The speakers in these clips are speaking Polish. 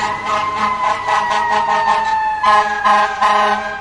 Thank you.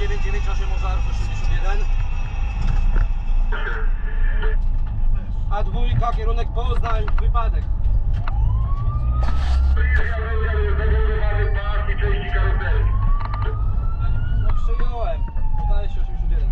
998 Ozarów 81. A dwójka, kierunek Poznań, wypadek. No przyjąłem. Podaje się 81.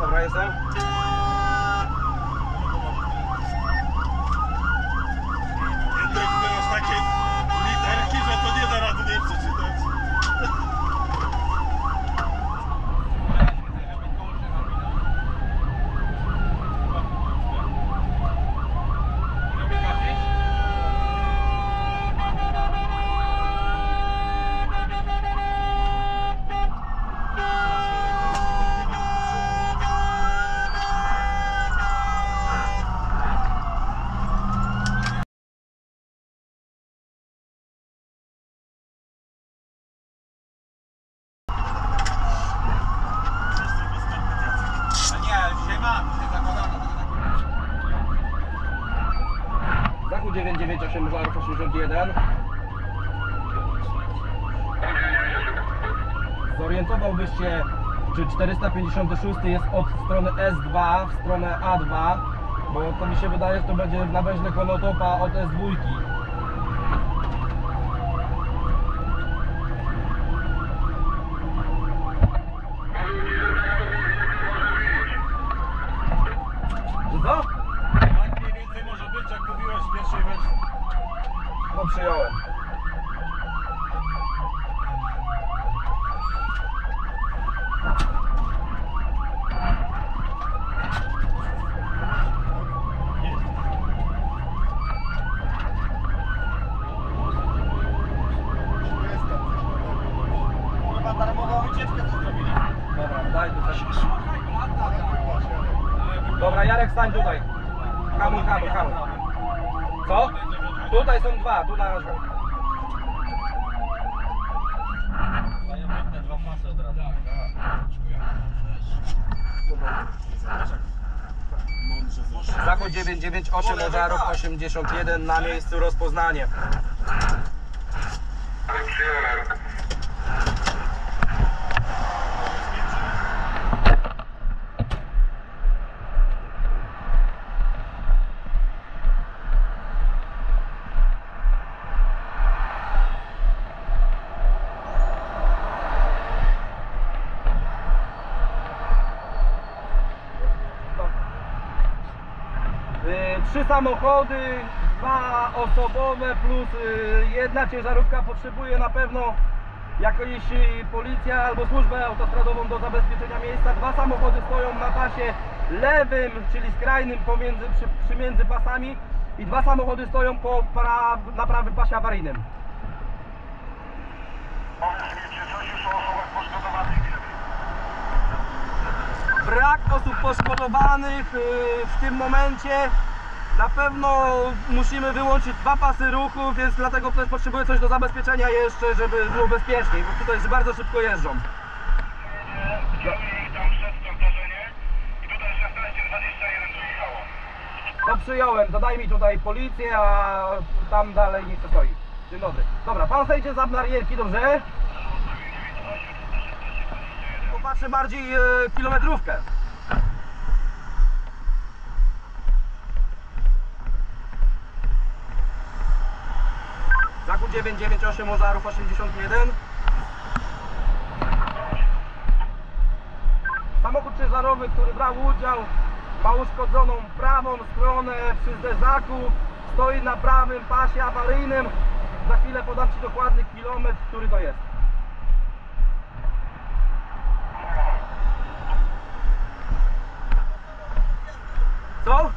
Dobra, jestem. Jędrek teraz takie literki, że to nie da rady nie przeczytać. A nie, dzisiaj mam, dzisiaj zakładam. Zachód 998 Ozarów 81. Zorientowałbyś się, czy 456 jest od strony S2 w stronę A2, bo to mi się wydaje, że to będzie nawęźny konotopa od S2. Że Co? Tak mniej więcej może być, jak mówiłeś w pierwszej wersji. No przyjąłem. Chyba wycieczkę to zrobili. Dobra, daj tutaj. Dobra, Jarek stań tutaj. Hamuj, hamuj, hamuj. Co? Tutaj są dwa, tu na razie. dwa pasy od razu. Mądrze zeszło. Zachód 998 Ożarów 81 na miejscu rozpoznanie. Y, Trzy samochody, dwa osobowe plus y, jedna ciężarówka potrzebuje na pewno jakąś y, policja albo służbę autostradową do zabezpieczenia miejsca. Dwa samochody stoją na pasie lewym, czyli skrajnym pomiędzy, przy, przymiędzy pasami i dwa samochody stoją po pra, na prawym pasie awaryjnym. O? Brak osób poszkodowanych y, w tym momencie. Na pewno musimy wyłączyć dwa pasy ruchu, więc dlatego też potrzebuję coś do zabezpieczenia jeszcze, żeby było bezpieczniej, bo tutaj bardzo szybko jeżdżą. Kieruję ich tam przez to zdarzenie i tutaj 1621 przyjechało. To przyjąłem, dodaj mi tutaj policję, a tam dalej nic stoi. Dzień dobry. Dobra, pan zejdzie za barierki, dobrze? Popatrzę bardziej e, kilometrówkę. 998 Ozarów 81. Samochód ciężarowy, który brał udział, ma uszkodzoną prawą stronę przy zderzaku, stoi na prawym pasie awaryjnym. Za chwilę podam Ci dokładny kilometr, który to jest. Co?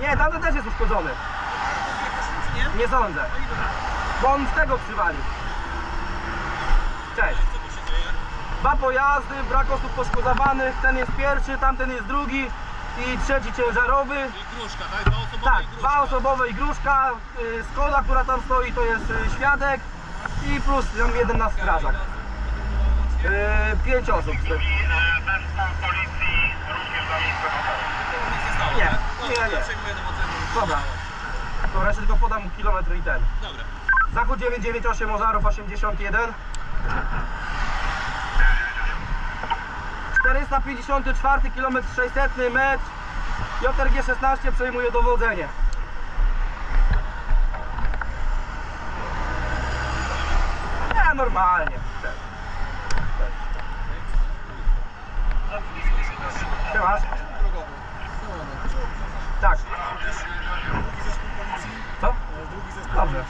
Nie, tamten też jest uszkodzony. Nie sądzę. Bo on z tego przywalił. Cześć. Dwa pojazdy, brak osób poszkodowanych, ten jest pierwszy, tamten jest drugi i trzeci ciężarowy. I gruszka, tak? Dwa osobowe Tak, i gruszka. dwa osobowe i gruszka, y, Skoda, która tam stoi, to jest y, świadek i plus tam jeden na strażak. Y, Pięć osób. E, zespół policji również na miejsce pokoju. Nie, nie, nie. Przejmuję dowodzenie. Dobra. Dobra, jeszcze tylko podam kilometr i ten. Dobra. Zachód 998 Ożarów 81 454 km 600 metr. JRG 16 przejmuje dowodzenie. Nie, normalnie. Siemasz? Tak Co? Dobrze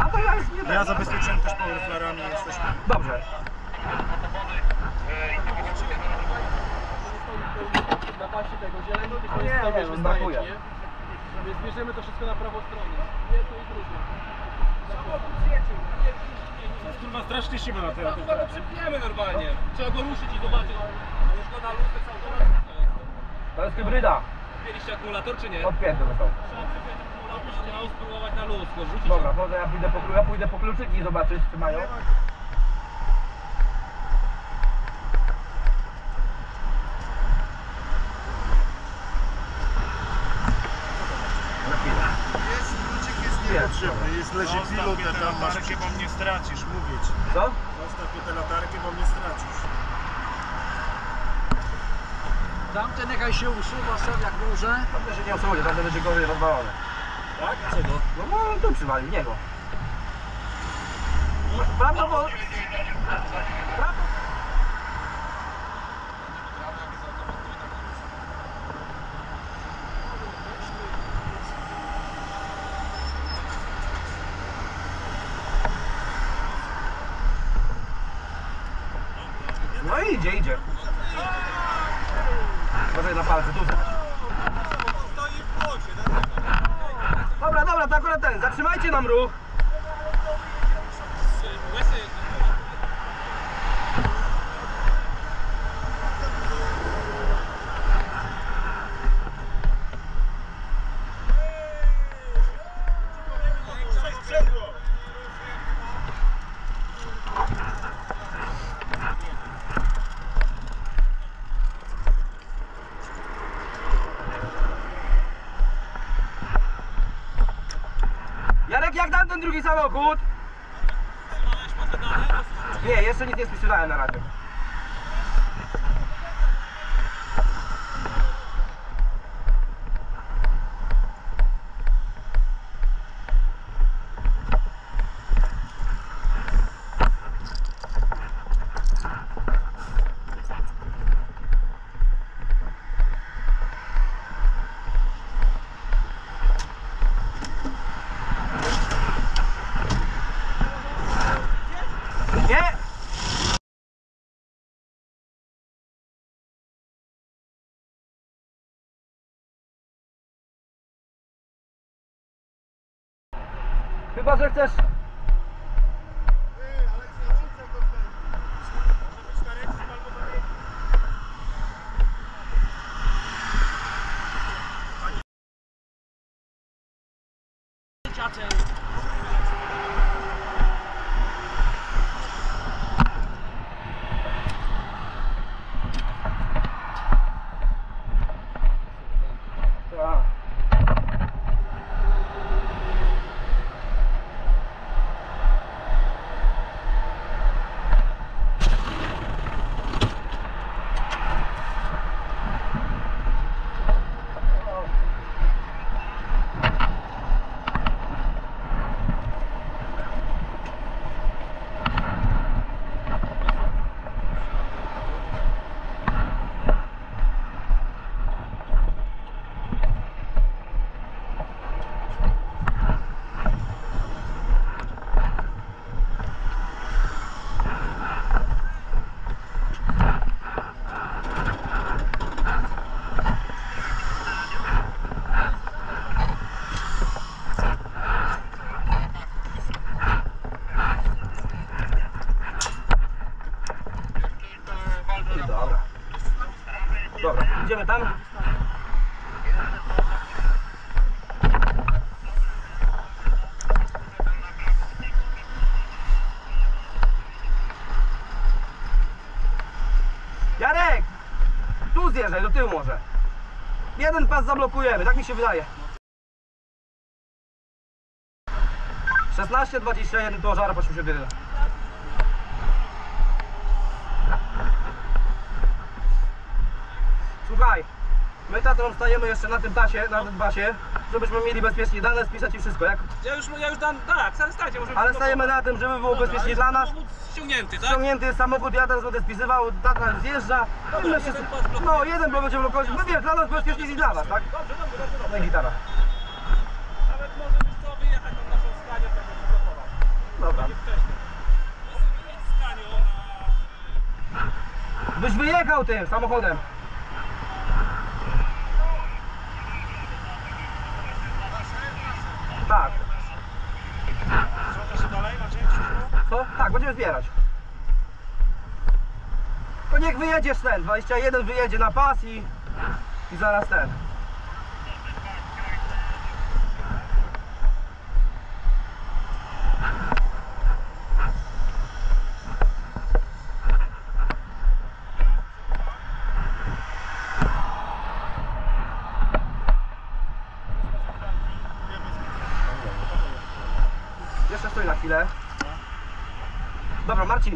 A to ja już nie Ja zabezpieczyłem też powerflarami, jesteśmy. Dobrze. na pasie tego zieleni, tylko Nie, jest no, że brakuje. nie? Więc bierzemy to wszystko na prawą stronę. Jedno i drugie. Kurwa strasznie siły na No tym. chyba go przepniemy normalnie. Trzeba go ruszyć i zobaczyć. A już go na lustek automat. To jest hybryda. Mieliście akumulator czy nie? Odpięty został. Trzeba spróbować na luz, go rzucić. Dobra, może ja pójdę po, ja pójdę po kluczyki zobaczyć, czy mają. Jest, kluczyk jest niepotrzebny, jest leży pilotę tam, masz latarkę, bo mnie stracisz, mówię ci. Co? Zostaw mi tę latarkę, bo mnie stracisz. Tamten jakaś się usuwa sobie jak może. Tamten się nie odsłoni, tamten będzie gorzej rozwalony. Tak? Czego? No bo on tu przywalił, niego. Prawdopodobnie... Prawdopodobnie... No i idzie, idzie. Jak dam ten drugi samochód? Nie, jeszcze nic nie spisywałem na razie. Chyba, że chcesz Dobra. Dobra, idziemy tam. Jarek! Tu zjeżdżaj, do tyłu może. Jeden pas zablokujemy, tak mi się wydaje. 16, 21 to żar, po 81. my tatą stajemy jeszcze na tym tasie, na tym basie, żebyśmy mieli bezpiecznie dane, spisać i wszystko, jak? Ja już, ja już dam, tak, zaraz stajcie, możemy Ale stajemy na tym, żeby było bezpiecznie dla nas. Ściągnięty, tak? Ściągnięty jest samochód, ja teraz będę spisywał, tata zjeżdża. i my wszyscy, no jeden blok będziemy blokować, no wiesz, dla nas bezpiecznie i dla was, tak? Dobrze, dobrze, dobrze, dobrze. No i gitara. Nawet może byś co wyjechać na naszą skanię, tak jak blokować. Dobra. No skanią. Byś wyjechał tym samochodem. Tak. Co to się dalej na części? Co? Tak, będziemy zbierać. To niech wyjedziesz ten, 21 wyjedzie na pas i, i zaraz ten.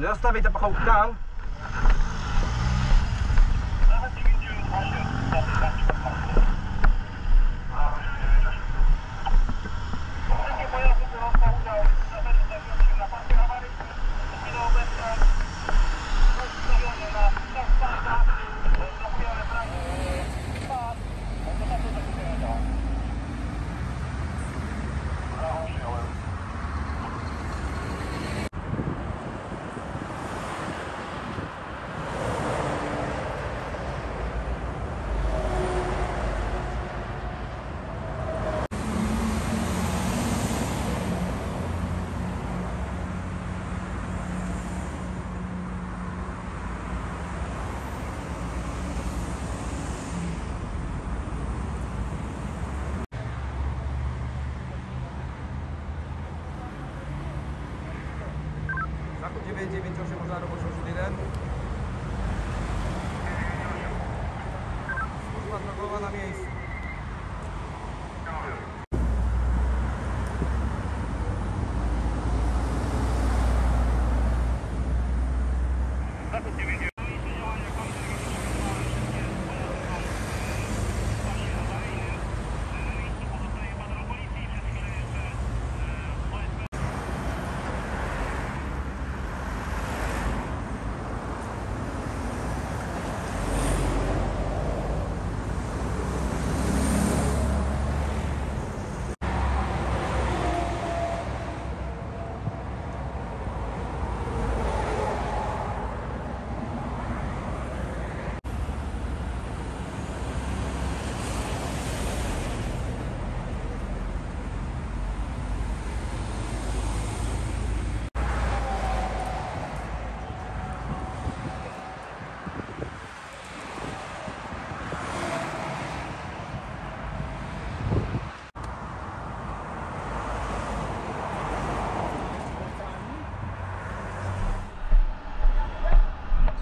那我再问你，你到底有没有看到？Zachód 998 można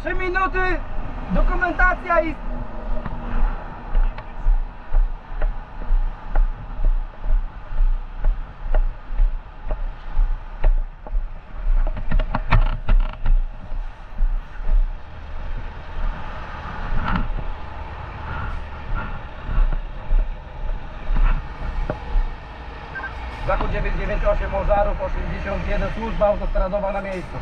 3 minuty, dokumentacja i... Zachód 998 Możarów 81 Służba Autostradowa na miejscu.